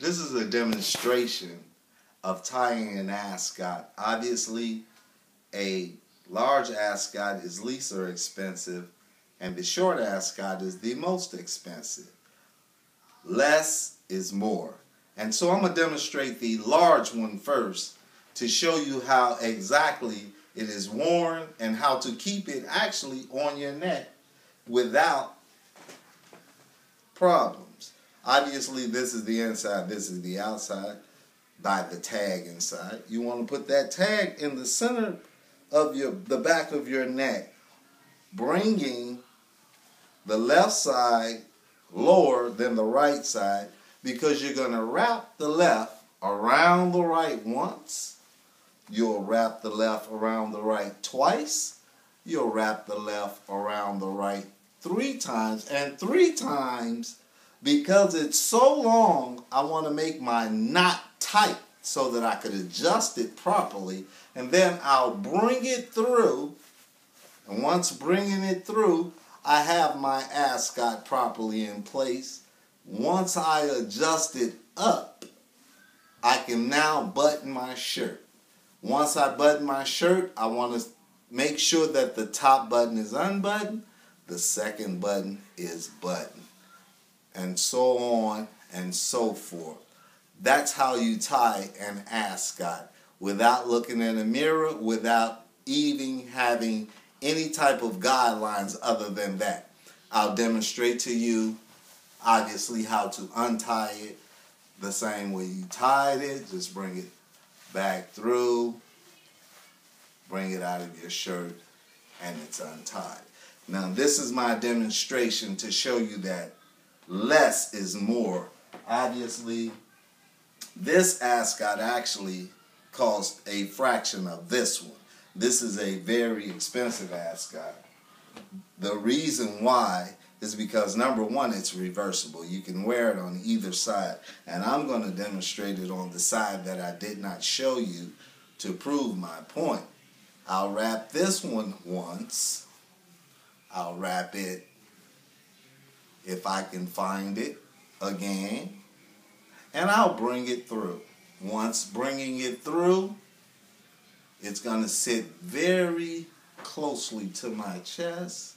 This is a demonstration of tying an ascot. Obviously, a large ascot is least or expensive, and the short ascot is the most expensive. Less is more. And so I'm going to demonstrate the large one first to show you how exactly it is worn and how to keep it actually on your neck without problem. Obviously, this is the inside, this is the outside by the tag inside. You want to put that tag in the center of your the back of your neck, bringing the left side lower than the right side because you're going to wrap the left around the right once. You'll wrap the left around the right twice. You'll wrap the left around the right three times. And three times because it's so long, I want to make my knot tight so that I could adjust it properly. And then I'll bring it through. And once bringing it through, I have my ascot properly in place. Once I adjust it up, I can now button my shirt. Once I button my shirt, I want to make sure that the top button is unbuttoned, the second button is buttoned and so on and so forth. That's how you tie an ascot without looking in a mirror, without even having any type of guidelines other than that. I'll demonstrate to you, obviously, how to untie it the same way you tied it. Just bring it back through, bring it out of your shirt, and it's untied. Now, this is my demonstration to show you that less is more. Obviously, this ascot actually cost a fraction of this one. This is a very expensive ascot. The reason why is because number one, it's reversible. You can wear it on either side. And I'm going to demonstrate it on the side that I did not show you to prove my point. I'll wrap this one once. I'll wrap it if I can find it again, and I'll bring it through. Once bringing it through, it's going to sit very closely to my chest.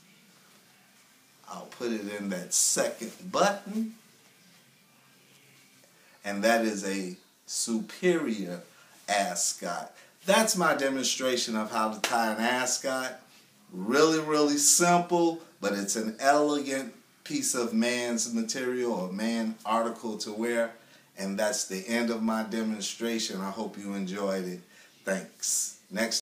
I'll put it in that second button, and that is a superior ascot. That's my demonstration of how to tie an ascot. Really, really simple, but it's an elegant piece of man's material or man article to wear. And that's the end of my demonstration. I hope you enjoyed it. Thanks. Next